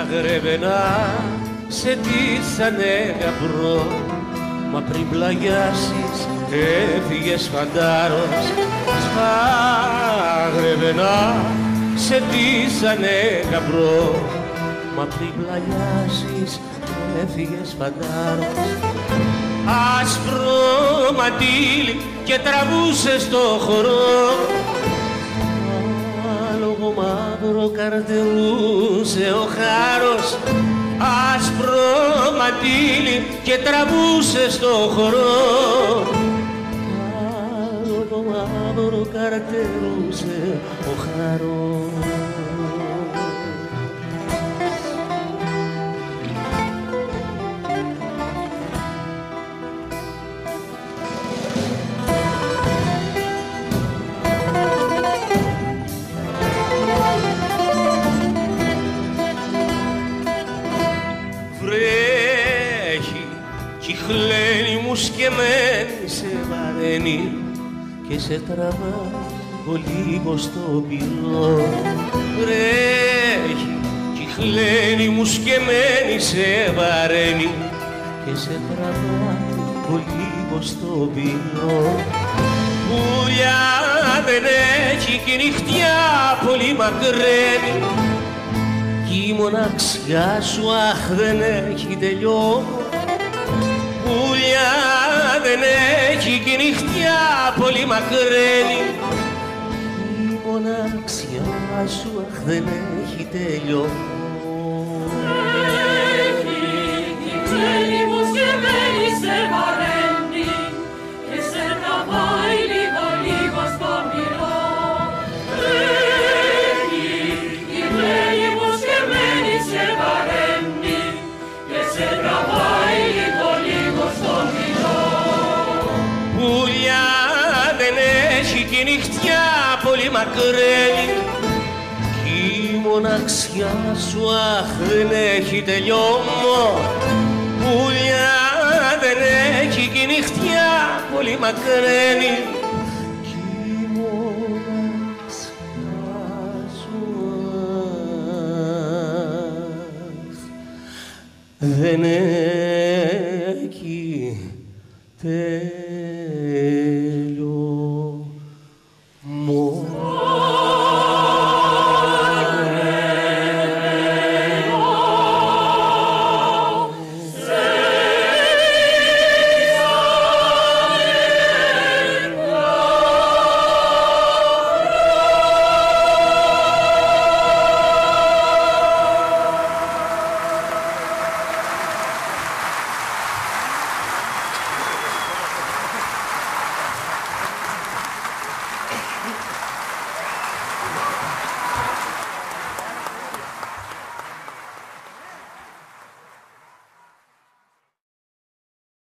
αγρεβενά σε τίσανε γαμπρό Μα πριν πλαγιάσεις έφυγες φαντάρος. Σφάγρευε σε τίσανε γαμπρό Μα πριν πλαγιάσεις έφυγες φαντάρος. Άσπρο μαντήλι και τραβούσες το χορό μαύρο καρτερούσε ο χάρος άσπρο μαντήλι και τραβούσε στο χορό. Το μαύρο καρτερούσε ο χαρός σκεμμένη σε βαραίνει και σε τραβάω λίγος στο πυρό Βρέχει κι χλένη μου σκεμμένη σε βαραίνει και σε τραβάω λίγος στο πυρό Πουλιά δεν έχει και νυχτιά πολύ μακραίνει. Κι η μοναξιά σου αχ δεν έχει τελειώσει έχει και νυχτιά πολύ μακραίνει. Η μοναξιά σου αχ δεν έχει τελειώσει Πήγε η νυχτιά πολύ μακραίνει Κι η μοναξιά σου αχ δεν έχει τελειώμο Πουλιά δεν έχει κι η νυχτιά πολύ μακραίνει Δεν έχει τελειώμο